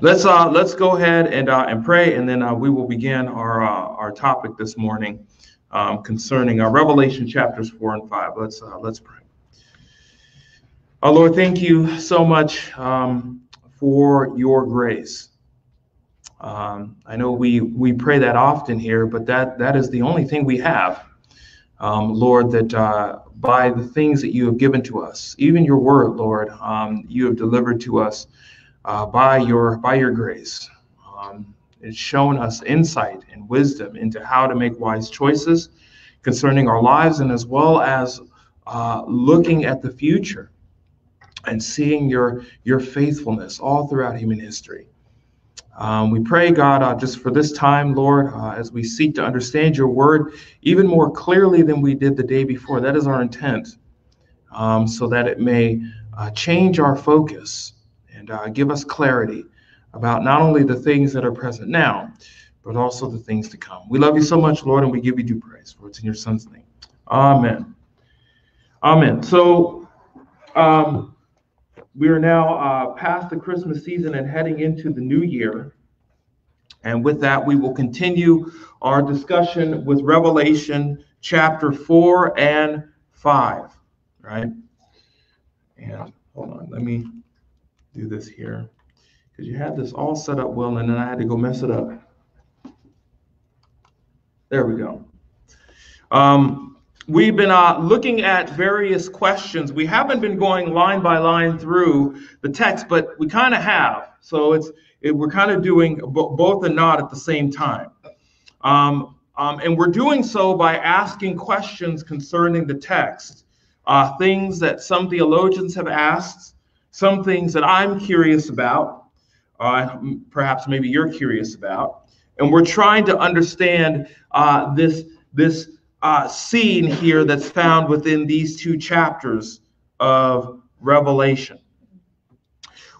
let's uh, let's go ahead and uh, and pray, and then uh, we will begin our uh, our topic this morning um, concerning our Revelation chapters four and five. Let's uh, let's pray. Our Lord, thank you so much um, for your grace. Um, I know we we pray that often here, but that that is the only thing we have, um, Lord. That uh, by the things that you have given to us, even your word, Lord, um, you have delivered to us uh, by your by your grace. Um, it's shown us insight and wisdom into how to make wise choices concerning our lives, and as well as uh, looking at the future and seeing your your faithfulness all throughout human history. Um, we pray, God, uh, just for this time, Lord, uh, as we seek to understand your word even more clearly than we did the day before. That is our intent, um, so that it may uh, change our focus and uh, give us clarity about not only the things that are present now, but also the things to come. We love you so much, Lord, and we give you due praise. For it's in your Son's name. Amen. Amen. So, um, we are now uh, past the Christmas season and heading into the new year. And with that, we will continue our discussion with Revelation chapter 4 and 5, right? And hold on, let me do this here. Because you had this all set up well, and then I had to go mess it up. There we go. Um, we've been uh, looking at various questions. We haven't been going line by line through the text, but we kind of have. So it's it, we're kind of doing both and not at the same time. Um, um, and we're doing so by asking questions concerning the text, uh, things that some theologians have asked, some things that I'm curious about, uh, perhaps maybe you're curious about, and we're trying to understand uh, this this uh, scene here that's found within these two chapters of Revelation.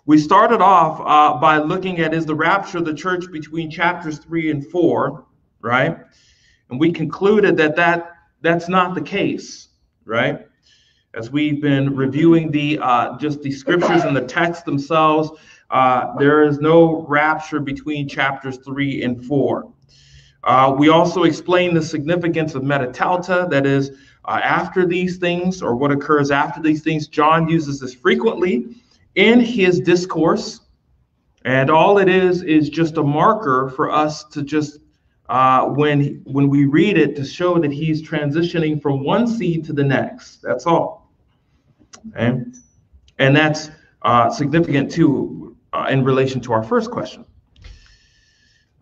We started off uh, by looking at is the rapture of the church between chapters three and four, right? And we concluded that that that's not the case, right? As we've been reviewing the uh, just the scriptures and the text themselves, uh, there is no rapture between chapters three and four. Uh, we also explain the significance of metatauta, that is, uh, after these things, or what occurs after these things. John uses this frequently in his discourse, and all it is is just a marker for us to just uh, when when we read it to show that he's transitioning from one seed to the next. That's all. Okay? And that's uh, significant too uh, in relation to our first question.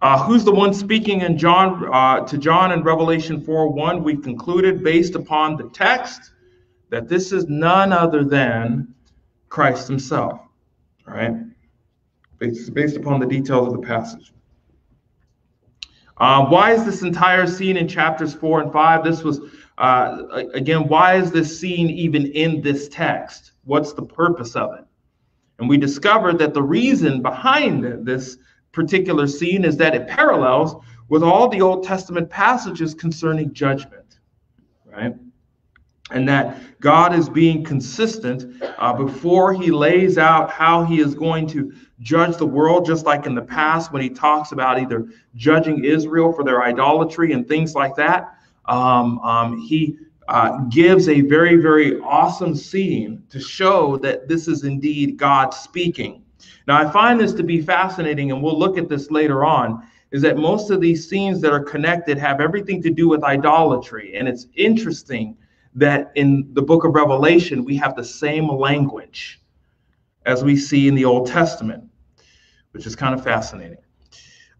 Uh, who's the one speaking in John uh, to John in Revelation 4 1? We concluded based upon the text that this is none other than Christ himself. Right? It's based upon the details of the passage. Uh, why is this entire scene in chapters 4 and 5? This was, uh, again, why is this scene even in this text? What's the purpose of it? And we discovered that the reason behind this particular scene is that it parallels with all the Old Testament passages concerning judgment, right? And that God is being consistent uh, before he lays out how he is going to judge the world, just like in the past when he talks about either judging Israel for their idolatry and things like that. Um, um, he uh, gives a very, very awesome scene to show that this is indeed God speaking. Now, I find this to be fascinating, and we'll look at this later on, is that most of these scenes that are connected have everything to do with idolatry. And it's interesting that in the book of Revelation, we have the same language as we see in the Old Testament, which is kind of fascinating.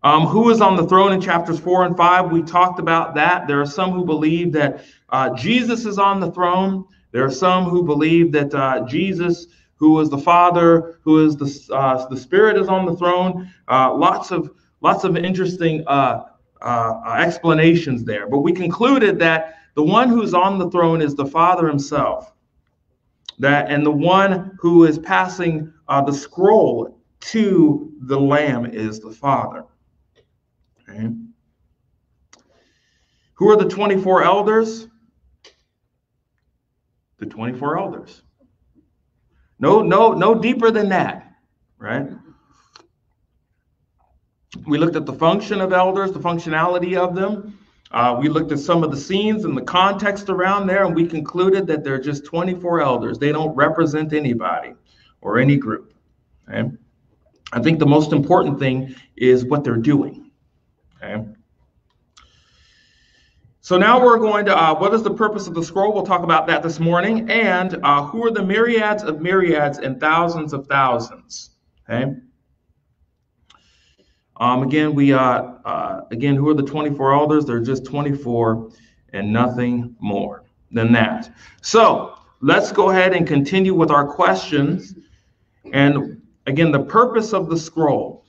Um, who is on the throne in chapters four and five? We talked about that. There are some who believe that uh, Jesus is on the throne. There are some who believe that uh, Jesus who is the Father, who is the uh, the Spirit is on the throne. Uh, lots of lots of interesting uh, uh, explanations there. But we concluded that the one who's on the throne is the Father Himself. That and the one who is passing uh, the scroll to the Lamb is the Father. Okay. Who are the 24 elders? The 24 elders. No, no, no deeper than that, right? We looked at the function of elders, the functionality of them. Uh, we looked at some of the scenes and the context around there, and we concluded that they're just 24 elders. They don't represent anybody or any group. Okay? I think the most important thing is what they're doing. Okay? So now we're going to, uh, what is the purpose of the scroll? We'll talk about that this morning. And uh, who are the myriads of myriads and thousands of thousands? Okay. Um, again, we uh, uh, again, who are the 24 elders? They're just 24 and nothing more than that. So let's go ahead and continue with our questions. And again, the purpose of the scroll.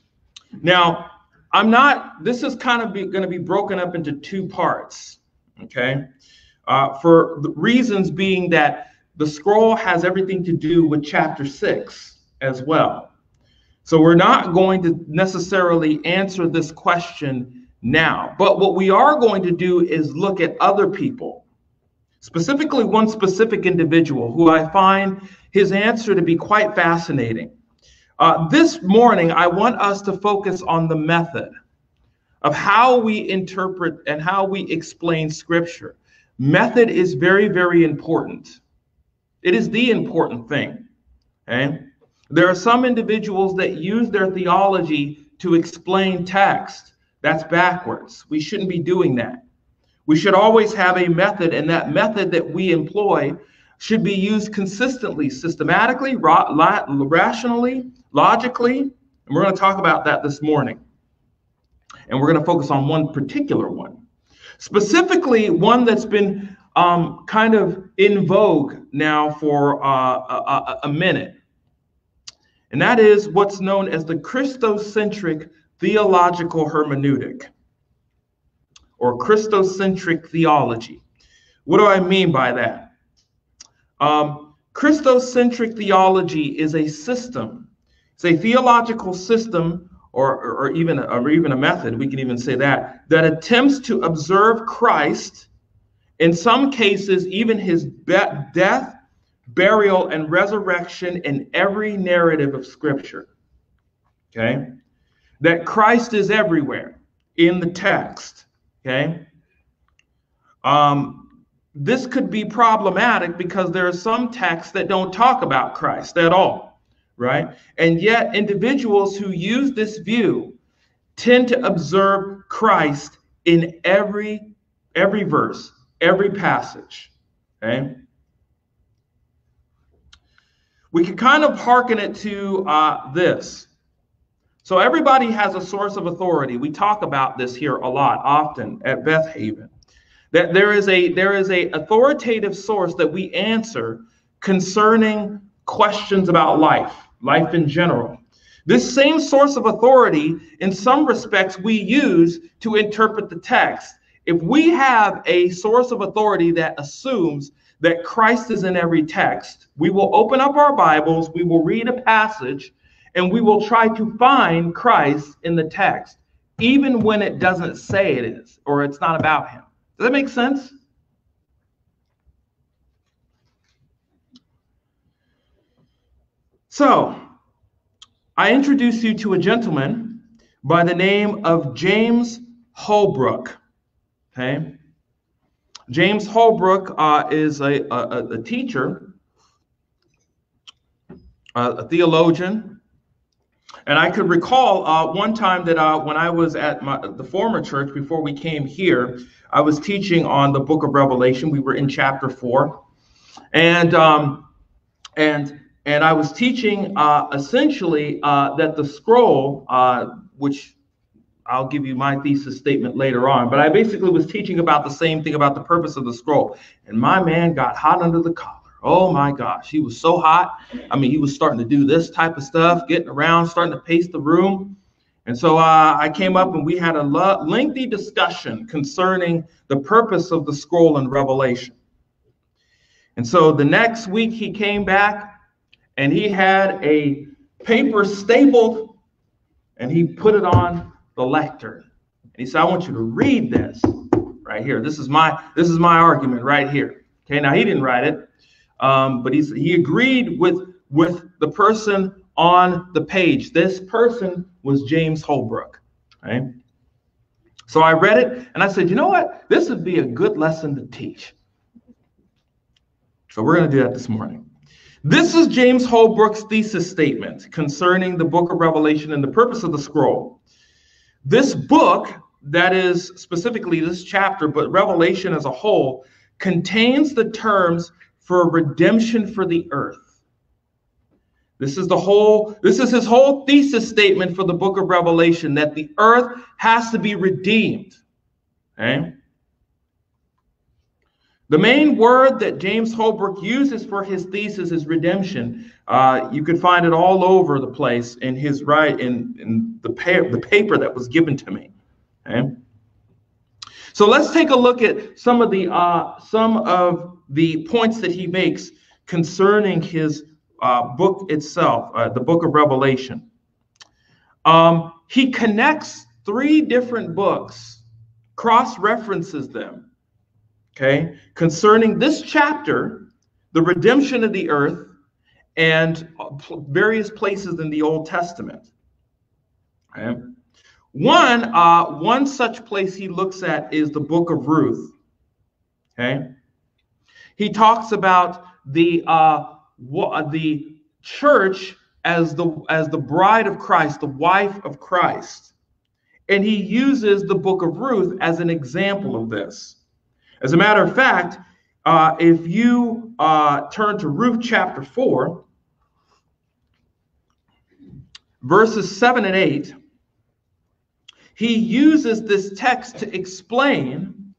Now, I'm not. This is kind of going to be broken up into two parts okay? Uh, for the reasons being that the scroll has everything to do with chapter six as well. So we're not going to necessarily answer this question now, but what we are going to do is look at other people, specifically one specific individual who I find his answer to be quite fascinating. Uh, this morning, I want us to focus on the method of how we interpret and how we explain scripture. Method is very, very important. It is the important thing. Okay? There are some individuals that use their theology to explain text. That's backwards. We shouldn't be doing that. We should always have a method, and that method that we employ should be used consistently, systematically, ra- rationally, logically. And we're going to talk about that this morning and we're going to focus on one particular one, specifically one that's been um, kind of in vogue now for uh, a, a minute. And that is what's known as the Christocentric theological hermeneutic or Christocentric theology. What do I mean by that? Um, Christocentric theology is a system, it's a theological system or, or, even, or even a method, we can even say that, that attempts to observe Christ, in some cases, even his be- death, burial, and resurrection in every narrative of Scripture. Okay? That Christ is everywhere in the text. Okay? Um, this could be problematic because there are some texts that don't talk about Christ at all right? And yet, individuals who use this view tend to observe Christ in every every verse, every passage. Okay. We can kind of hearken it to uh, this. So everybody has a source of authority. We talk about this here a lot, often at Beth Haven. That there is a there is a authoritative source that we answer concerning questions about life life in general. This same source of authority, in some respects, we use to interpret the text. If we have a source of authority that assumes that Christ is in every text, we will open up our Bibles, we will read a passage, and we will try to find Christ in the text, even when it doesn't say it is or it's not about him. Does that make sense? So, I introduce you to a gentleman by the name of James Holbrook. Okay. James Holbrook uh, is a, a, a teacher, a, a, theologian. And I could recall uh, one time that uh, when I was at my, the former church before we came here, I was teaching on the book of Revelation. We were in chapter four. And, um, and and I was teaching uh, essentially uh, that the scroll, uh, which I'll give you my thesis statement later on, but I basically was teaching about the same thing about the purpose of the scroll. And my man got hot under the collar. Oh my gosh, he was so hot. I mean, he was starting to do this type of stuff, getting around, starting to pace the room. And so uh, I came up and we had a lo- lengthy discussion concerning the purpose of the scroll in Revelation. And so the next week he came back and he had a paper stapled and he put it on the lectern. And he said, I want you to read this right here. This is my this is my argument right here. Okay, now he didn't write it, um, but he's he agreed with with the person on the page. This person was James Holbrook. Right? So I read it and I said, you know what? This would be a good lesson to teach. So we're going to do that this morning. This is James Holbrook's thesis statement concerning the book of Revelation and the purpose of the scroll. This book, that is specifically this chapter, but Revelation as a whole, contains the terms for redemption for the earth. This is the whole, this is his whole thesis statement for the book of Revelation that the earth has to be redeemed. Okay? The main word that James Holbrook uses for his thesis is redemption. Uh, you could find it all over the place in his right in, in the, pa- the paper that was given to me. Okay? So let's take a look at some of the uh, some of the points that he makes concerning his uh, book itself, uh, the book of Revelation. Um, he connects three different books, cross references them okay, concerning this chapter, the redemption of the earth, and various places in the Old Testament. Okay. One, uh, one such place he looks at is the book of Ruth. Okay. He talks about the uh, the church as the as the bride of Christ, the wife of Christ. And he uses the book of Ruth as an example of this. As a matter of fact, uh, if you uh, turn to Ruth chapter 4, verses 7 and 8, he uses this text to explain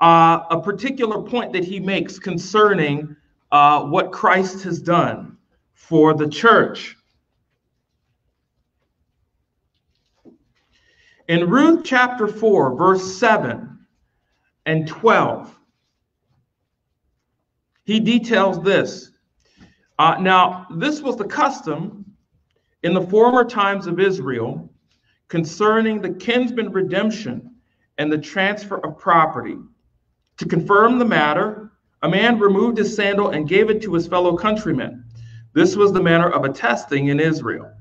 uh, a particular point that he makes concerning uh, what Christ has done for the church. In Ruth chapter 4, verse 7, and 12. He details this. Uh, now, this was the custom in the former times of Israel concerning the kinsman redemption and the transfer of property. To confirm the matter, a man removed his sandal and gave it to his fellow countrymen. This was the manner of attesting in Israel.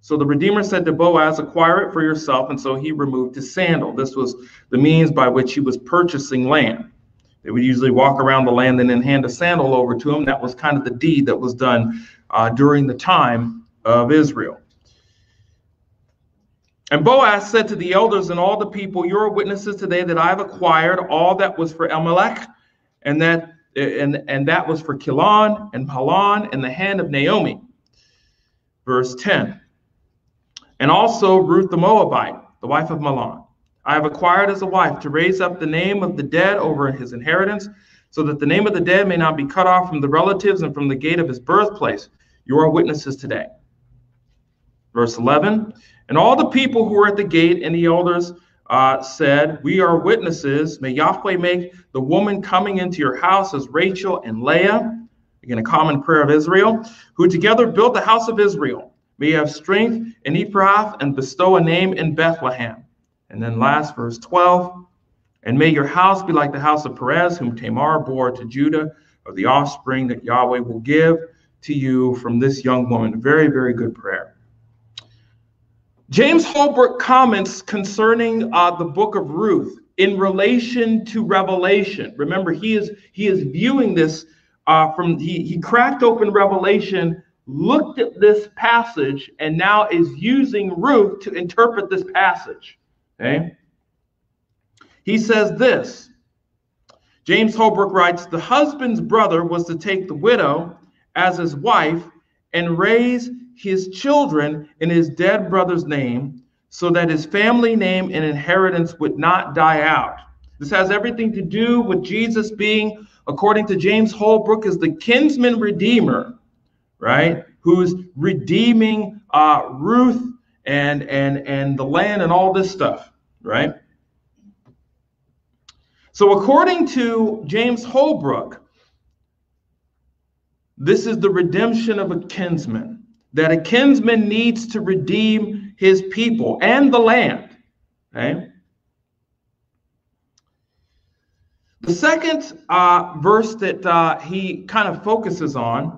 So the Redeemer said to Boaz, Acquire it for yourself. And so he removed his sandal. This was the means by which he was purchasing land. They would usually walk around the land and then hand a sandal over to him. That was kind of the deed that was done uh, during the time of Israel. And Boaz said to the elders and all the people, You are witnesses today that I have acquired all that was for Elimelech, and that and, and that was for Chilion and Mahlon in the hand of Naomi. Verse 10 and also Ruth the Moabite, the wife of Mahlon. I have acquired as a wife to raise up the name of the dead over his inheritance, so that the name of the dead may not be cut off from the relatives and from the gate of his birthplace. You are witnesses today. Verse 11 And all the people who were at the gate and the elders uh, said, We are witnesses. May Yahweh make the woman coming into your house as Rachel and Leah, again, a common prayer of Israel, who together built the house of Israel. May have strength in Ephrath and bestow a name in Bethlehem. And then last, verse 12. And may your house be like the house of Perez, whom Tamar bore to Judah, of the offspring that Yahweh will give to you from this young woman. Very, very good prayer. James Holbrook comments concerning uh, the book of Ruth in relation to Revelation. Remember, he is he is viewing this uh, from he he cracked open Revelation looked at this passage and now is using Ruth to interpret this passage. Okay? He says this James Holbrook writes The husband's brother was to take the widow as his wife and raise his children in his dead brother's name so that his family name and inheritance would not die out. This has everything to do with Jesus being, according to James Holbrook, as the kinsman redeemer right? Who's redeeming uh, Ruth and and and the land and all this stuff, right? So according to James Holbrook, this is the redemption of a kinsman. That a kinsman needs to redeem his people and the land. Okay. The second uh, verse that uh, he kind of focuses on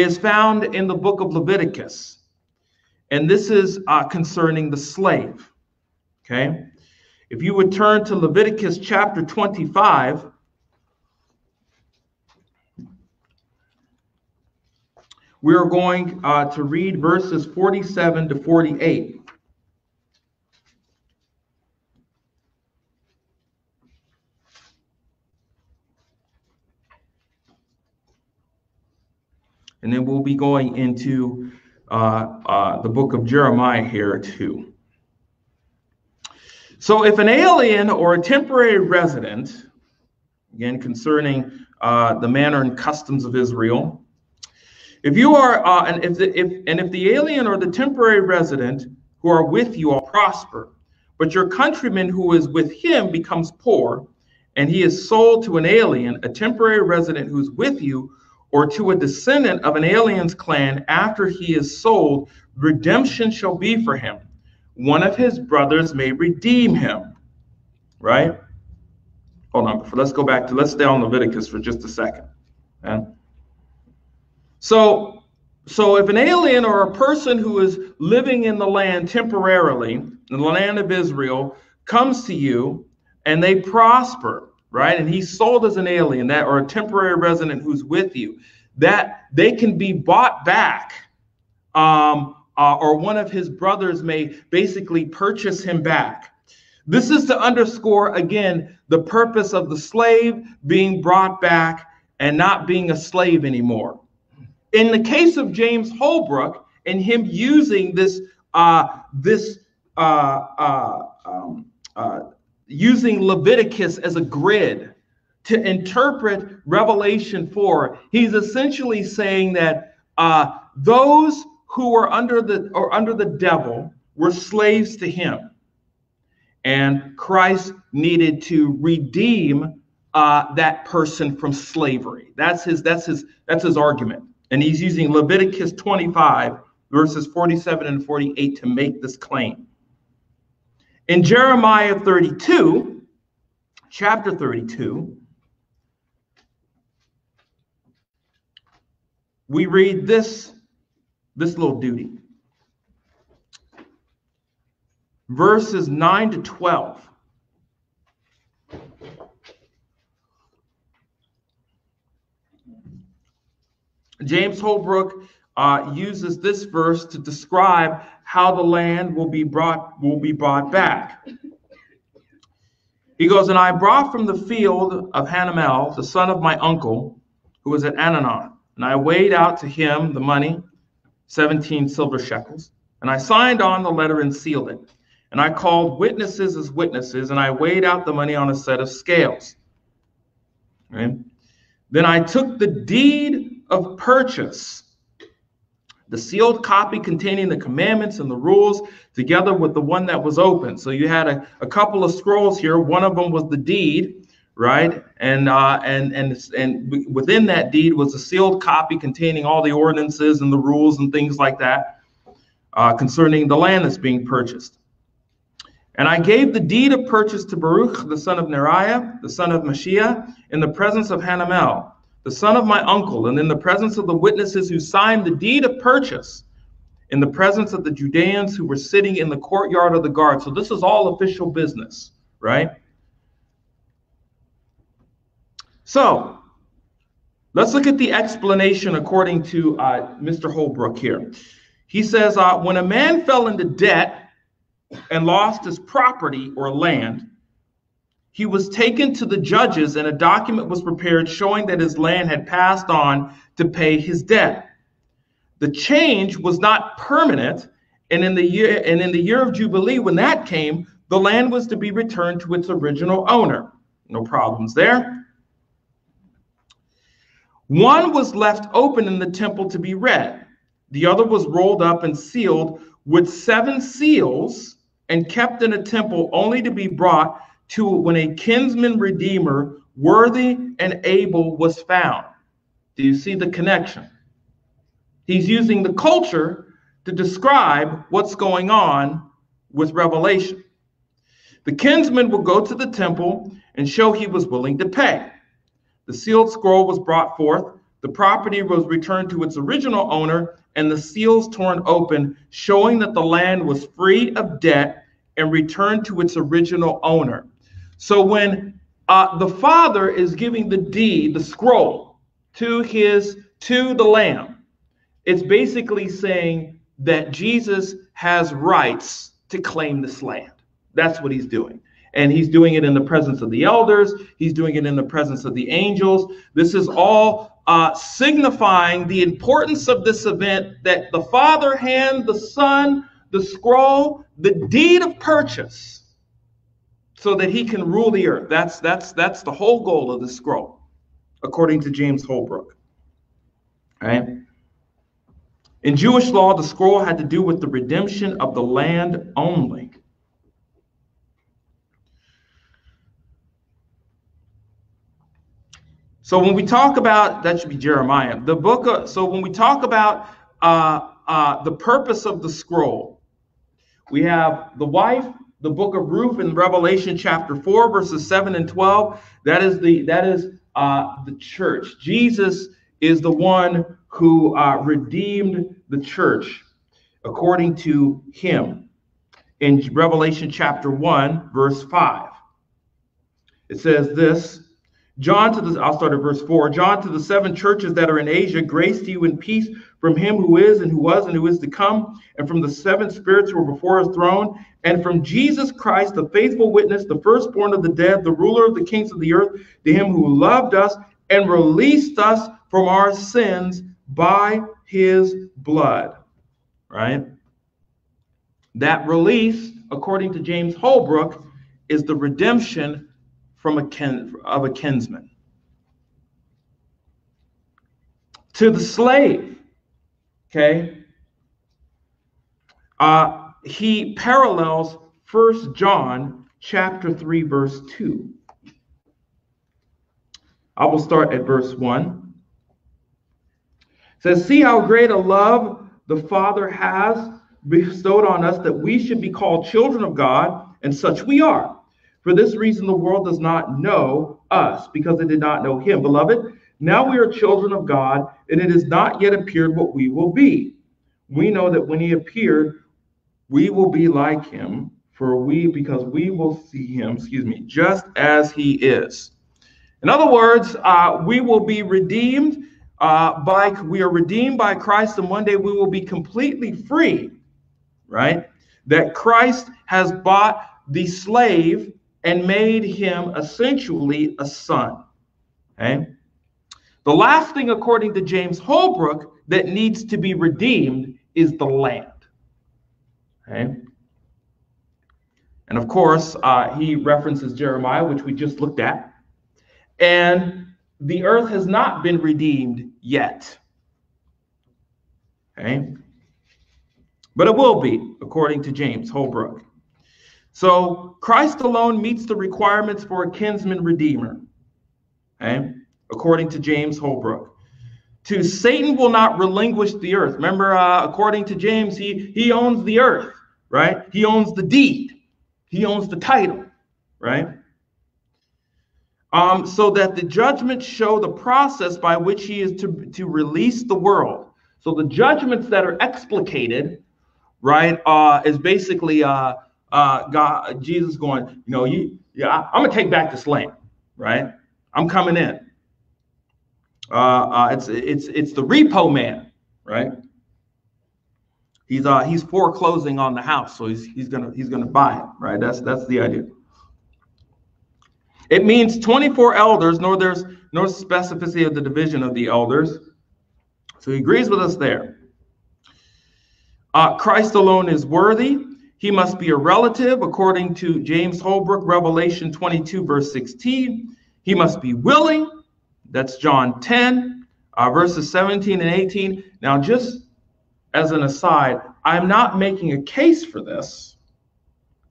is found in the book of Leviticus. and this is uh, concerning the slave. Okay? If you would turn to Leviticus chapter 25, we are going uh, to read verses 47 to 48. And then we'll be going into uh, uh, the book of Jeremiah here too. So, if an alien or a temporary resident, again concerning uh, the manner and customs of Israel, if you are, uh, and if the, if and if the alien or the temporary resident who are with you all prosper, but your countryman who is with him becomes poor, and he is sold to an alien, a temporary resident who's with you, or to a descendant of an alien's clan after he is sold, redemption shall be for him. One of his brothers may redeem him. Right? Hold on. Let's go back to, let's stay on Leviticus for just a second. Okay? So, so if an alien or a person who is living in the land temporarily, in the land of Israel, comes to you and they prosper, right? And he's sold as an alien, that or a temporary resident who's with you, that they can be bought back. Um, uh, or one of his brothers may basically purchase him back. This is to underscore again the purpose of the slave being brought back and not being a slave anymore. In the case of James Holbrook and him using this uh, this uh, uh, um, uh, using Leviticus as a grid to interpret Revelation 4, he's essentially saying that uh, those who were under the or under the devil were slaves to him, and Christ needed to redeem uh, that person from slavery. That's his. That's his. That's his argument. And he's using Leviticus 25, verses 47 and 48 to make this claim. In Jeremiah 32, chapter 32, we read this, this little duty. Verses 9 to 12. James Holbrook uh, uses this verse to describe how the land will be brought will be brought back. He goes, and I brought from the field of Hanamel the son of my uncle, who was at Anathoth, and I weighed out to him the money, seventeen silver shekels, and I signed on the letter and sealed it. And I called witnesses as witnesses, and I weighed out the money on a set of scales. Right? Then I took the deed of purchase. The sealed copy containing the commandments and the rules, together with the one that was open. So you had a, a couple of scrolls here. One of them was the deed, right? And uh, and and and within that deed was a sealed copy containing all the ordinances and the rules and things like that uh, concerning the land that's being purchased. And I gave the deed of purchase to Baruch, the son of Neriah, the son of Mahseiah, in the presence of Hanamel, the son of my uncle, and in the presence of the witnesses who signed the deed of purchase, in the presence of the Judeans who were sitting in the courtyard of the guard. So this is all official business, right? So let's look at the explanation according to uh, Mr. Holbrook here. He says, uh, when a man fell into debt and lost his property or land, he was taken to the judges, and a document was prepared showing that his land had passed on to pay his debt. The change was not permanent, and in the year and in the year of jubilee, when that came, the land was to be returned to its original owner. No problems there. One was left open in the temple to be read. The other was rolled up and sealed with seven seals and kept in a temple only to be brought to when a kinsman redeemer worthy and able was found. Do you see the connection? He's using the culture to describe what's going on with Revelation. The kinsman will go to the temple and show he was willing to pay. The sealed scroll was brought forth, the property was returned to its original owner, and the seals torn open, showing that the land was free of debt and returned to its original owner. So when uh, the father is giving the deed, the scroll, to his to the lamb, it's basically saying that Jesus has rights to claim this land. That's what he's doing. And he's doing it in the presence of the elders, he's doing it in the presence of the angels. This is all uh, signifying the importance of this event that the Father hand the Son the scroll, the deed of purchase, so that he can rule the earth. That's that's that's the whole goal of the scroll, according to James Holbrook. All right. In Jewish law, the scroll had to do with the redemption of the land only. So when we talk about that should be Jeremiah, the book. Of, so when we talk about uh, uh, the purpose of the scroll, we have the wife, the book of Ruth in Revelation chapter four, verses seven and twelve. That is the that is uh, the church. Jesus is the one who uh, redeemed the church according to him in Revelation chapter 1, verse 5. It says this John to the, I'll start at verse 4. John to the seven churches that are in Asia, grace to you and peace from him who is and who was and who is to come, and from the seven spirits who are before his throne, and from Jesus Christ, the faithful witness, the firstborn of the dead, the ruler of the kings of the earth, to him who loved us and released us from our sins by his blood. Right? That release, according to James Holbrook, is the redemption from a kin, of a kinsman. To the slave, okay, uh, he parallels First John chapter 3, verse 2. I will start at verse 1 says, See how great a love the Father has bestowed on us that we should be called children of God, and such we are. For this reason, the world does not know us because it did not know him. Beloved, now we are children of God, and it has not yet appeared what we will be. We know that when he appeared, we will be like him, for we, because we will see him, excuse me, just as he is. In other words, uh, we will be redeemed uh, by we are redeemed by Christ, and one day we will be completely free, right? That Christ has bought the slave and made him essentially a son. Okay. The last thing, according to James Holbrook, that needs to be redeemed is the land. Okay. And of course, uh, he references Jeremiah, which we just looked at. And the earth has not been redeemed yet. Okay? But it will be, according to James Holbrook. So Christ alone meets the requirements for a kinsman redeemer. Okay? According to James Holbrook. To Satan will not relinquish the earth. Remember, uh, according to James, he, he owns the earth, right? He owns the deed. He owns the title, right? um, so that the judgments show the process by which he is to, to release the world. So the judgments that are explicated, right, uh, is basically uh, uh, God, Jesus going, you know, you, yeah, I, am gonna take back this land, right? I'm coming in. Uh, uh, it's it's it's the repo man, right? He's uh he's foreclosing on the house, so he's he's gonna he's gonna buy it, right? That's that's the idea. It means 24 elders, nor there's no specificity of the division of the elders. So he agrees with us there. Uh, Christ alone is worthy. He must be a relative, according to James Holbrook, Revelation 22, verse 16. He must be willing. That's John 10, uh, verses 17 and 18. Now, just as an aside, I'm not making a case for this.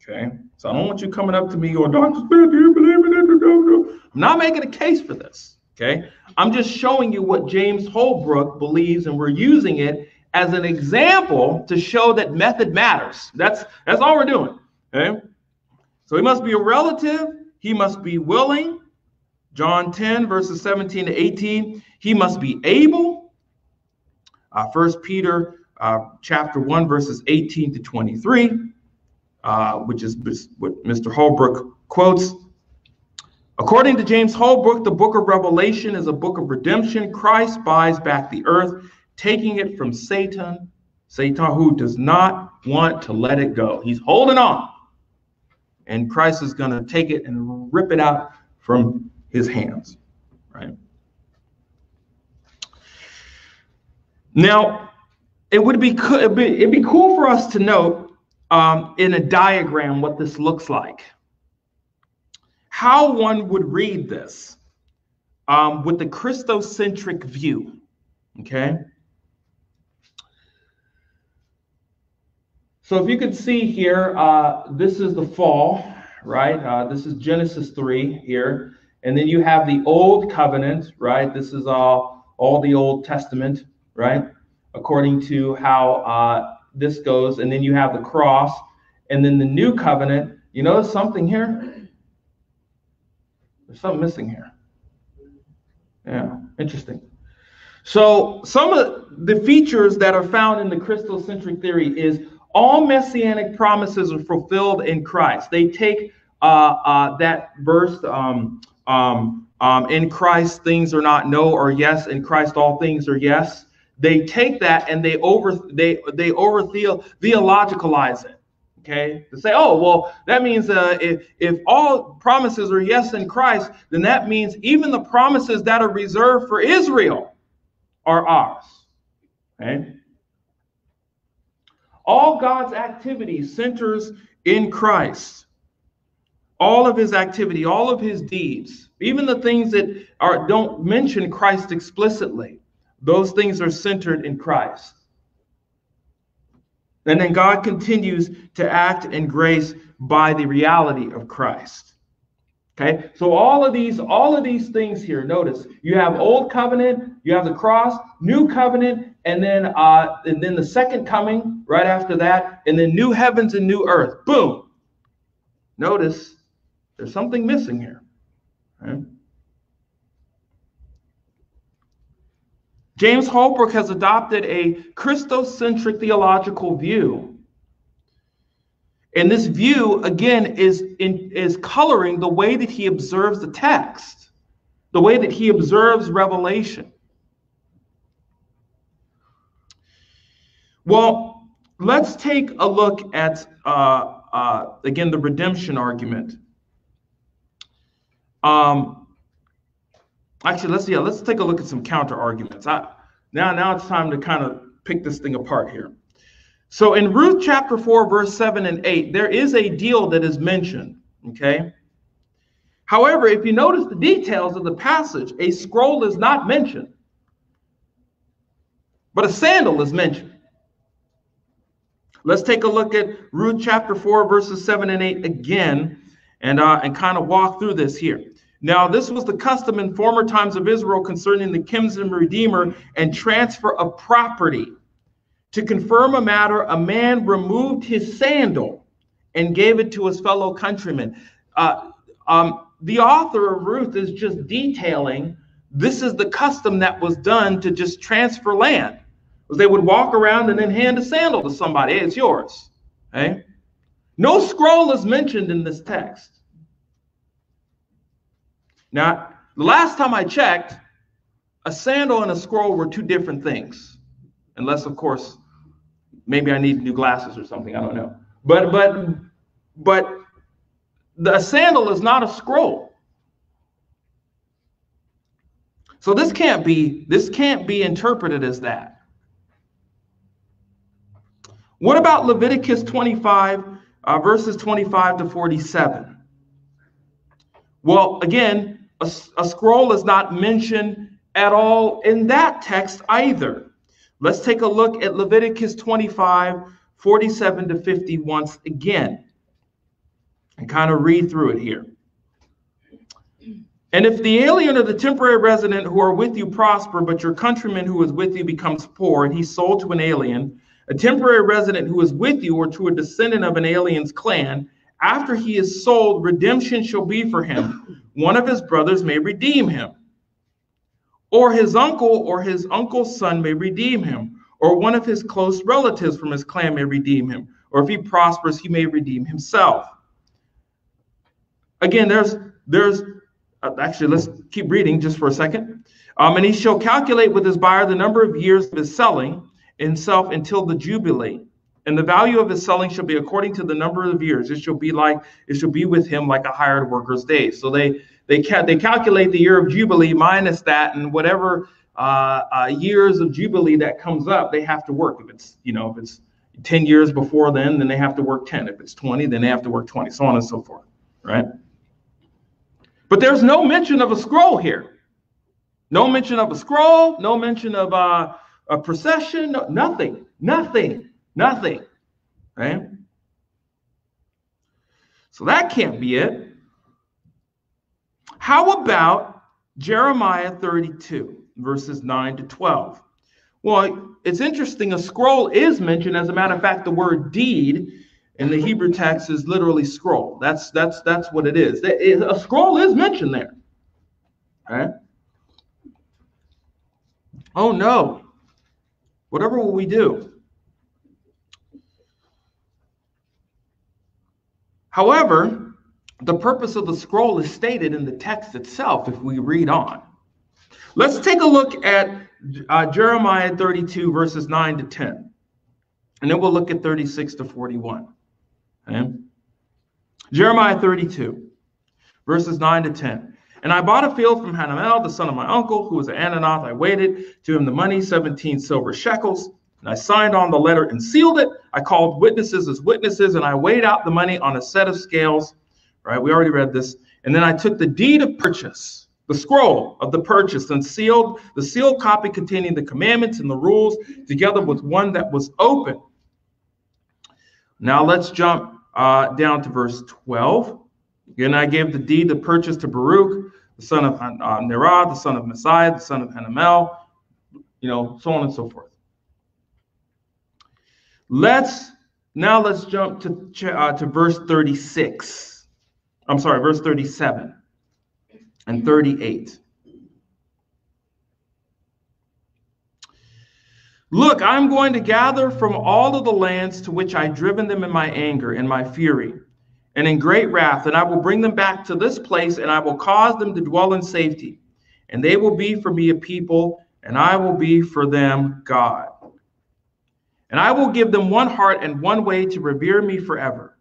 Okay. So I don't want you coming up to me or Dr. Smith, do you believe in it? I'm not making a case for this. Okay. I'm just showing you what James Holbrook believes, and we're using it as an example to show that method matters. That's that's all we're doing. Okay. So he must be a relative, he must be willing. John 10, verses 17 to 18. He must be able. Uh, First Peter uh, chapter 1, verses 18 to 23, uh, which is what Mr. Holbrook quotes. According to James Holbrook, the book of Revelation is a book of redemption. Christ buys back the earth, taking it from Satan, Satan who does not want to let it go. He's holding on. And Christ is going to take it and rip it out from his hands, right? Now, it would be it'd be, it'd be cool for us to note um, in a diagram what this looks like. How one would read this um, with the Christocentric view. Okay. So if you could see here, uh, this is the fall, right? Uh, this is Genesis 3 here. And then you have the old covenant, right? This is all, all the Old Testament, right? according to how uh, this goes. And then you have the cross. And then the new covenant. You notice something here? There's something missing here. Yeah, interesting. So some of the features that are found in the Christocentric theory is all messianic promises are fulfilled in Christ. They take uh, uh, that verse, um, um, um, in Christ things are not no or yes, in Christ all things are yes. They take that and they over they they over theologicalize it okay? To say oh well that means uh, if if all promises are yes in christ then that means even the promises that are reserved for israel are ours. Okay all god's activity centers in christ all of his activity all of his deeds even the things that are don't mention christ explicitly those things are centered in Christ. And then God continues to act in grace by the reality of Christ. Okay, so all of these, all of these things here, notice you have old covenant, you have the cross, new covenant, and then uh, and then the second coming right after that, and then new heavens and new earth. Boom. Notice there's something missing here. Right? James Holbrook has adopted a Christocentric theological view. And this view, again, is, in, is coloring the way that he observes the text, the way that he observes Revelation. Well, let's take a look at, uh, uh, again, the redemption argument. Um, actually let's yeah let's take a look at some counter arguments. I, now now it's time to kind of pick this thing apart here. So in ruth chapter 4 verse 7 and 8 there is a deal that is mentioned okay? However if you notice the details of the passage a scroll is not mentioned but a sandal is mentioned let's take a look at ruth chapter 4 verses 7 and 8 again and uh, and kind of walk through this here now, this was the custom in former times of Israel concerning the kinsman redeemer and transfer of property. To confirm a matter, a man removed his sandal and gave it to his fellow countrymen. Uh, um, the author of Ruth is just detailing this is the custom that was done to just transfer land. They would walk around and then hand a sandal to somebody. Hey, it's yours. Okay? No scroll is mentioned in this text. Now, the last time I checked, a sandal and a scroll were two different things. Unless, of course, maybe I need new glasses or something. I don't know. But but but the sandal is not a scroll. So this can't be this can't be interpreted as that. What about Leviticus 25 uh, verses 25 to 47? Well, again, a, a scroll is not mentioned at all in that text either. Let's take a look at Leviticus 25, 47 to 50 once again and kind of read through it here. And if the alien or the temporary resident who are with you prosper, but your countryman who is with you becomes poor and he's sold to an alien, a temporary resident who is with you or to a descendant of an alien's clan, after he is sold, redemption shall be for him. One of his brothers may redeem him, or his uncle or his uncle's son may redeem him, or one of his close relatives from his clan may redeem him, or if he prospers, he may redeem himself. Again, there's there's uh, actually let's keep reading just for a second. Um, and he shall calculate with his buyer the number of years of his selling himself until the jubilee. And the value of his selling shall be according to the number of years. It shall be like it shall be with him like a hired worker's days. So they they ca- they calculate the year of jubilee minus that, and whatever uh, uh, years of jubilee that comes up, they have to work. If it's you know if it's 10 years before then, then they have to work 10. If it's 20, then they have to work 20, so on and so forth, right? But there's no mention of a scroll here. No mention of a scroll, no mention of uh, a procession, nothing, nothing, nothing, right? So that can't be it. How about Jeremiah 32, verses 9 to 12? Well, it's interesting. A scroll is mentioned. As a matter of fact, the word deed in the Hebrew text is literally scroll. That's that's that's what it is. A scroll is mentioned there. Right? Oh no. Whatever will we do? However, the purpose of the scroll is stated in the text itself if we read on. Let's take a look at uh, Jeremiah 32, verses 9 to 10. And then we'll look at 36 to 41. Okay? Jeremiah 32, verses 9 to 10. And I bought a field from Hanamel, the son of my uncle, who was an Anathoth. I waited to him the money, 17 silver shekels. And I signed on the letter and sealed it. I called witnesses as witnesses, and I weighed out the money on a set of scales. Right? We already read this. And then I took the deed of purchase, the scroll of the purchase, and sealed the sealed copy containing the commandments and the rules, together with one that was open. Now let's jump uh, down to verse 12. Again, I gave the deed of purchase to Baruch, the son of uh, Neriah, the son of Mahseiah, the son of Hanamel, you know, so on and so forth. Let's now let's jump to uh, to verse 36. I'm sorry, verse 37 and 38. Look, I'm going to gather from all of the lands to which I driven them in my anger and my fury and in great wrath, and I will bring them back to this place, and I will cause them to dwell in safety. And they will be for me a people, and I will be for them God. And I will give them one heart and one way to revere me forever.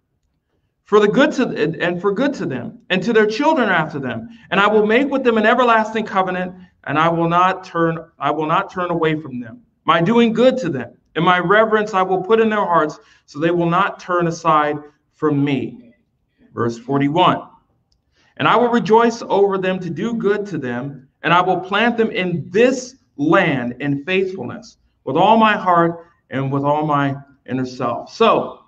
For the good to and for good to them and to their children after them. And I will make with them an everlasting covenant, and I will not turn I will not turn away from them. My doing good to them and my reverence I will put in their hearts, so they will not turn aside from me. Verse 41 And I will rejoice over them to do good to them, and I will plant them in this land in faithfulness with all my heart and with all my inner self. So,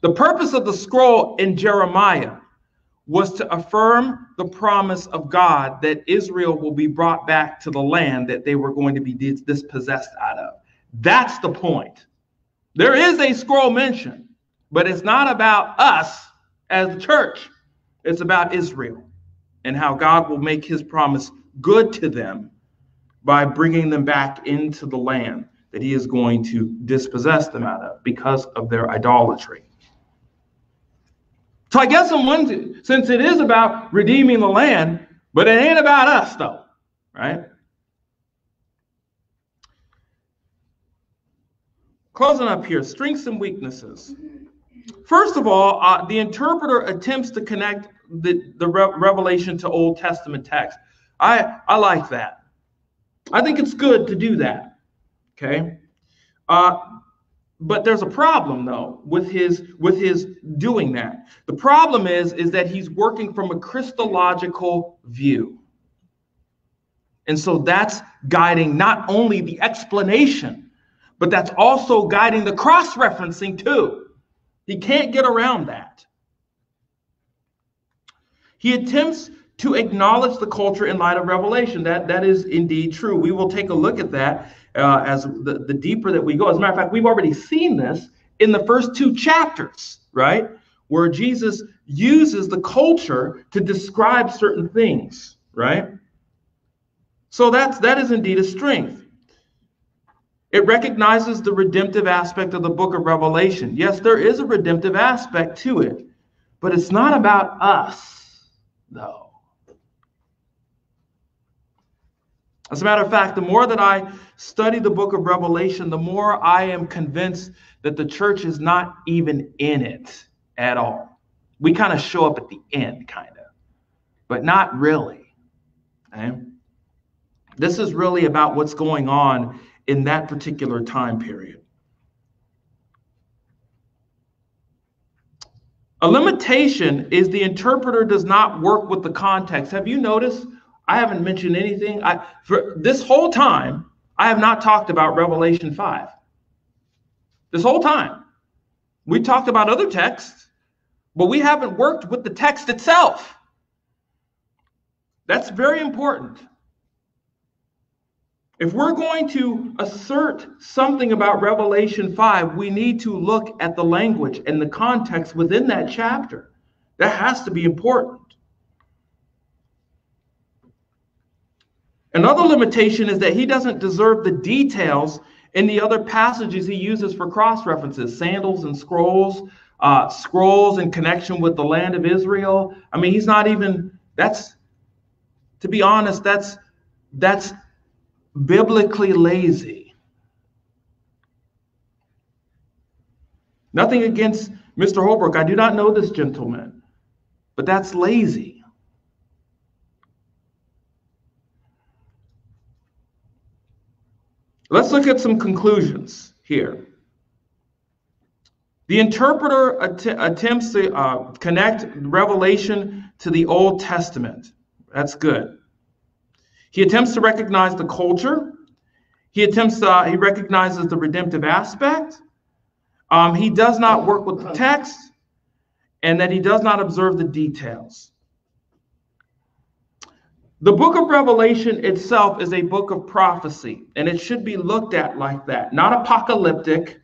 the purpose of the scroll in Jeremiah was to affirm the promise of God that Israel will be brought back to the land that they were going to be dispossessed out of. That's the point. There is a scroll mention, but it's not about us as the church. It's about Israel and how God will make his promise good to them by bringing them back into the land that he is going to dispossess them out of because of their idolatry. So I guess in one since it is about redeeming the land, but it ain't about us though, right? Closing up here, strengths and weaknesses. First of all, uh, the interpreter attempts to connect the, the re- revelation to Old Testament text. I, I like that. I think it's good to do that. Okay. Uh, but there's a problem though with his with his doing that. The problem is is that he's working from a Christological view. And so that's guiding not only the explanation, but that's also guiding the cross referencing too. He can't get around that. He attempts to acknowledge the culture in light of revelation. That, that is indeed true. We will take a look at that uh, as the, the deeper that we go. As a matter of fact, we've already seen this in the first two chapters, right? Where Jesus uses the culture to describe certain things, right? So that's that is indeed a strength. It recognizes the redemptive aspect of the book of Revelation. Yes, there is a redemptive aspect to it, but it's not about us, though. As a matter of fact, the more that I study the book of Revelation, the more I am convinced that the church is not even in it at all. We kind of show up at the end, kind of, but not really. Okay? This is really about what's going on in that particular time period. A limitation is the interpreter does not work with the context. Have you noticed? I haven't mentioned anything. I for this whole time, I have not talked about Revelation 5. This whole time. We talked about other texts, but we haven't worked with the text itself. That's very important. If we're going to assert something about Revelation 5, we need to look at the language and the context within that chapter. That has to be important. Another limitation is that he doesn't deserve the details in the other passages he uses for cross references sandals and scrolls, uh, scrolls in connection with the land of Israel. I mean, he's not even, that's, to be honest, that's, that's biblically lazy. Nothing against Mr. Holbrook. I do not know this gentleman, but that's lazy. Let's look at some conclusions here. The interpreter att attempts to uh, connect Revelation to the Old Testament. That's good. He attempts to recognize the culture. He attempts, uh, he recognizes the redemptive aspect. Um, he does not work with the text, and that he does not observe the details. The book of Revelation itself is a book of prophecy, and it should be looked at like that, not apocalyptic,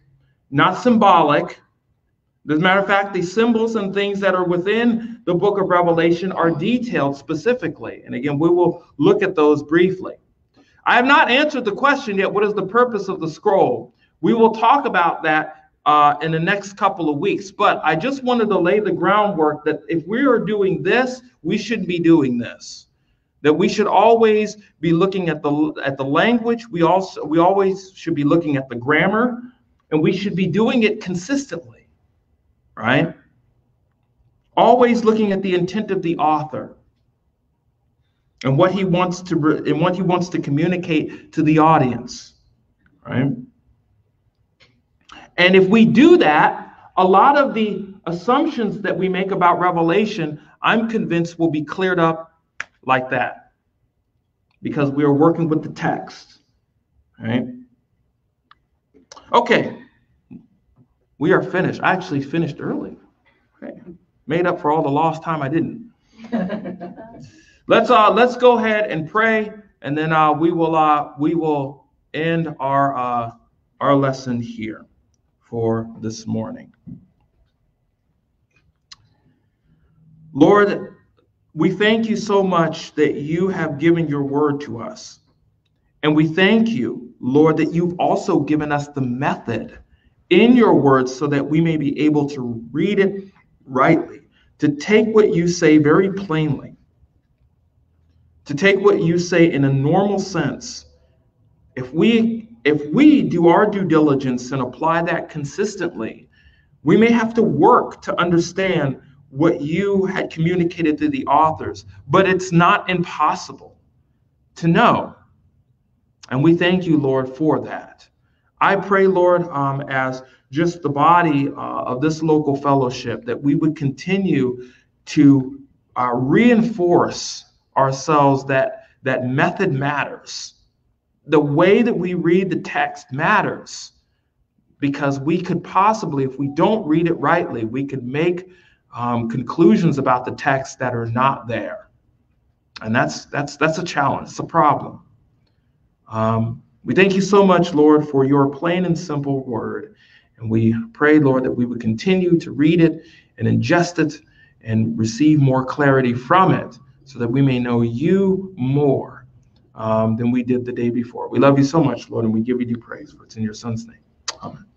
not symbolic, as a matter of fact, the symbols and things that are within the book of Revelation are detailed specifically. And again, we will look at those briefly. I have not answered the question yet what is the purpose of the scroll? We will talk about that uh, in the next couple of weeks. But I just wanted to lay the groundwork that if we are doing this, we should be doing this. That we should always be looking at the at the language. We also we always should be looking at the grammar, and we should be doing it consistently right? Always looking at the intent of the author and what he wants to and what he wants to communicate to the audience, right? And if we do that, a lot of the assumptions that we make about Revelation, I'm convinced will be cleared up like that because we are working with the text, right? Okay, we are finished. I actually finished early. Okay. Made up for all the lost time I didn't. let's uh let's go ahead and pray and then uh we will uh we will end our uh our lesson here for this morning. Lord, we thank you so much that you have given your word to us. And we thank you, Lord, that you've also given us the method in your words so that we may be able to read it rightly, to take what you say very plainly, to take what you say in a normal sense. If we if we do our due diligence and apply that consistently, we may have to work to understand what you had communicated to the authors, but it's not impossible to know. And we thank you, Lord, for that. I pray, Lord, um, as just the body uh, of this local fellowship, that we would continue to uh, reinforce ourselves that that method matters. The way that we read the text matters because we could possibly, if we don't read it rightly, we could make um, conclusions about the text that are not there, and that's that's that's a challenge. It's a problem. Um, we thank you so much, Lord, for your plain and simple word. And we pray, Lord, that we would continue to read it and ingest it and receive more clarity from it so that we may know you more um, than we did the day before. We love you so much, Lord, and we give you praise. For it's in your Son's name. Amen.